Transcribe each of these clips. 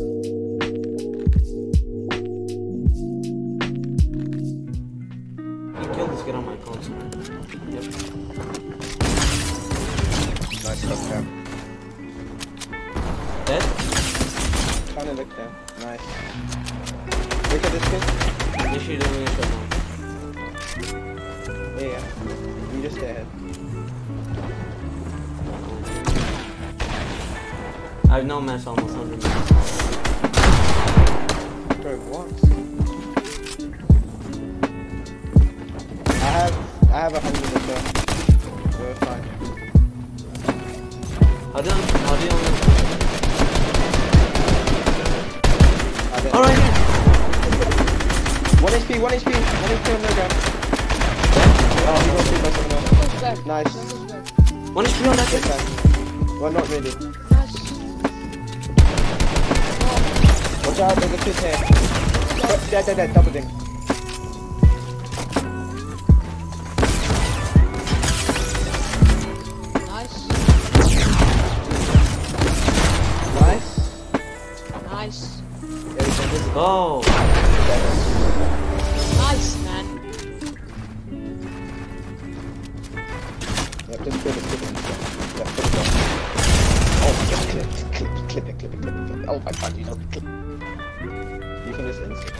Kill this kid on my console. Yep. Nice look down. Dead? Trying to look down. Nice. Look at this kid. Sure you don't get shot now. Yeah. You just stay ahead. I have no match almost 100 minutes. Bro, what? I have I have a hundred as well. So we're fine. How do you, how do you only... I don't- Alright, here! One HP, one HP, one HP on no ground. Oh, he got two by someone else. Nice. Numbers back. One HP on that Good kid. time. Well, not really. Watch out, there's a kid here. Oh, Dead, dead, dead, double ding. Nice. Nice. Nice. There. Let's go! Nice, man. Yep, just clip it, clip it. Yep, clip it. Oh, just clip it, clip clip clip it, clip it, clip it. Oh my god, you don't clip. You just insert.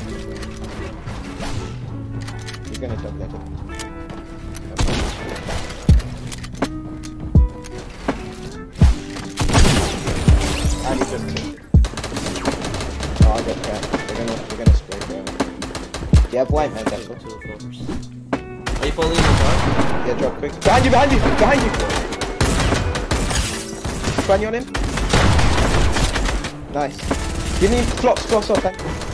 He's gonna jump there. And he just clipped. Oh, I got that. We're gonna, we're gonna spray forever. Yeah, blind man, that's what. Are you falling the car? Yeah, drop quick. Behind you, behind you, behind you! Bunny on him. Nice. Give me flops, flops off. eh?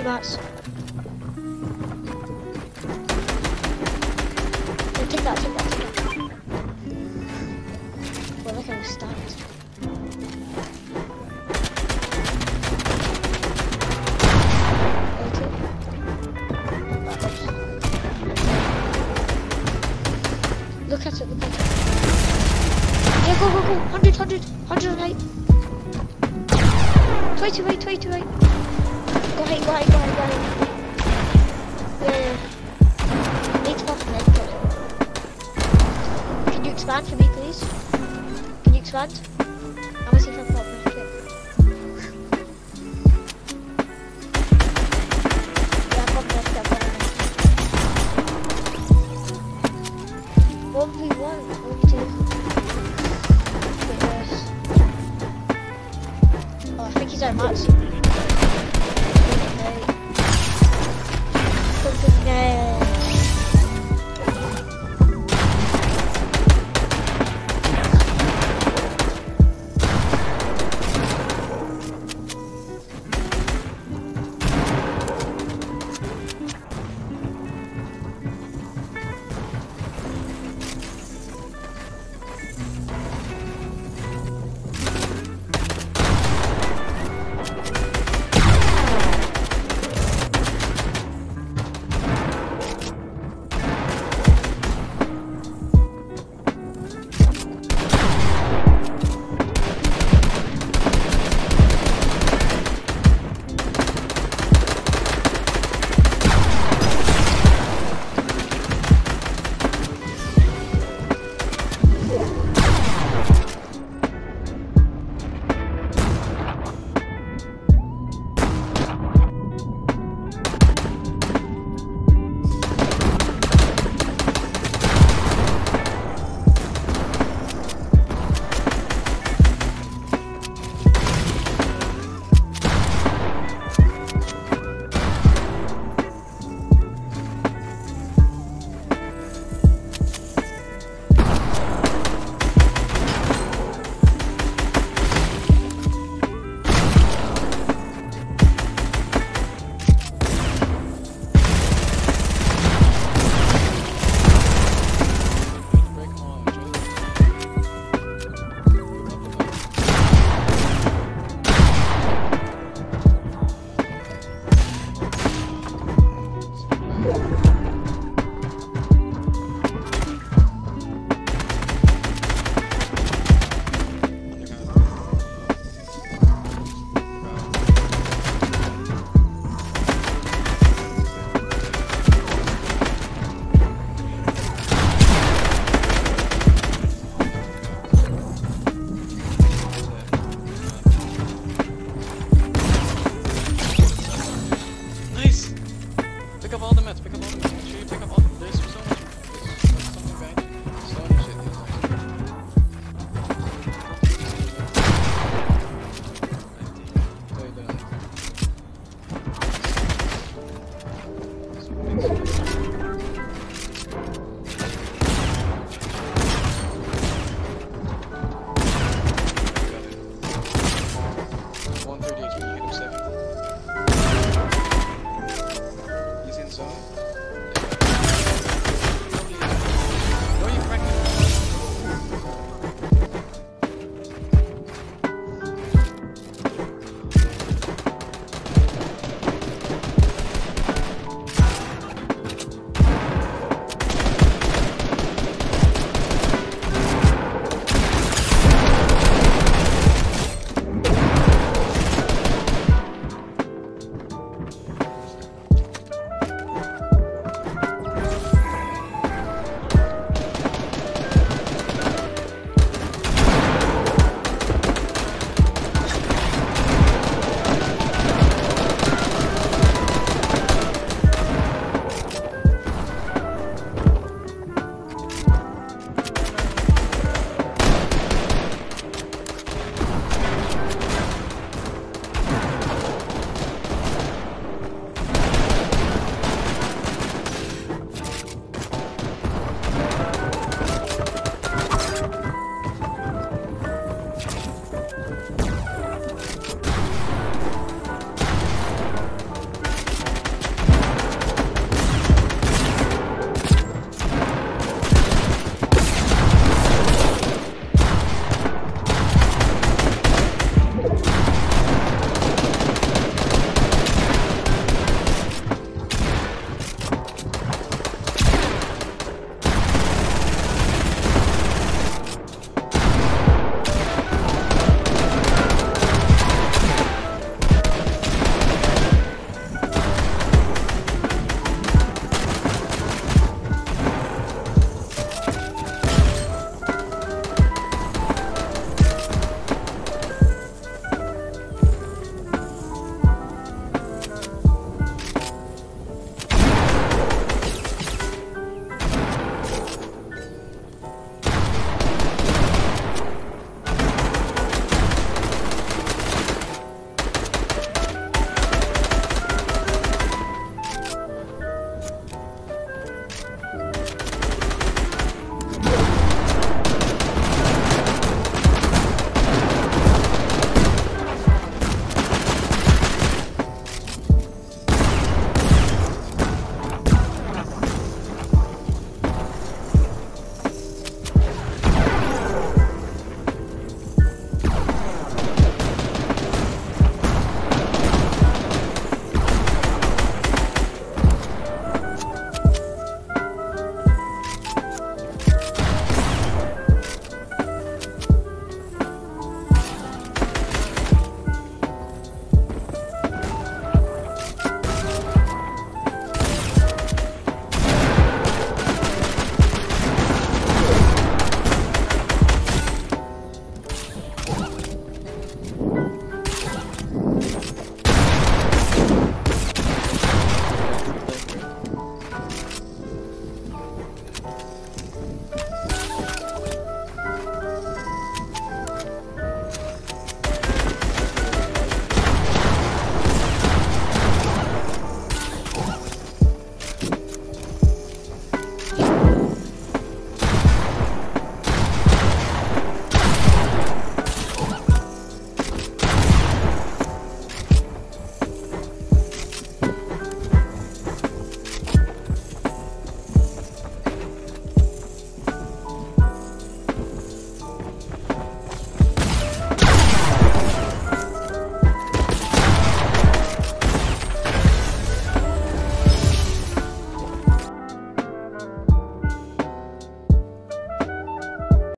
Many bats. Oh, take that, take that, take that. Well, look how we stacked. Look at it, look at it. Yeah, go, go, go. 100, 100, 100 right. 20 right, 20 right. Go ahead, go ahead, go ahead, go ahead. Yeah, yeah. Need to. Can you expand for me, please? Can you expand?